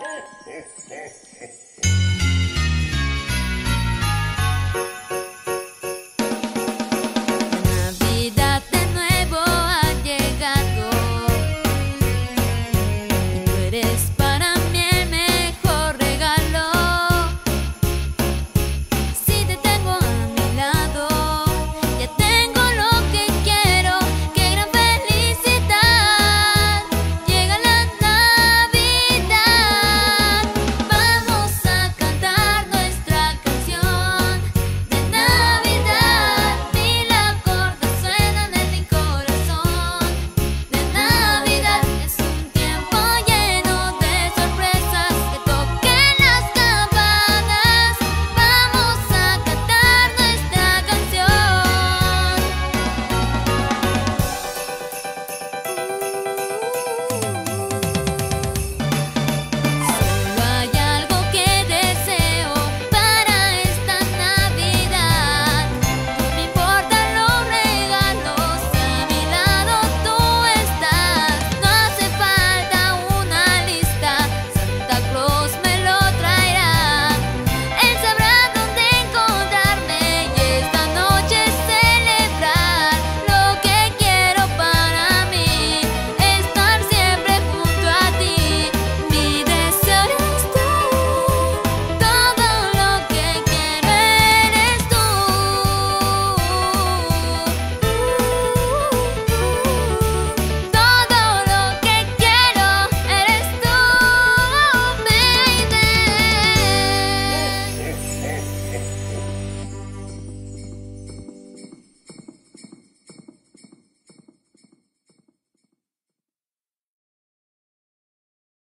Ho, ho, ho, ho.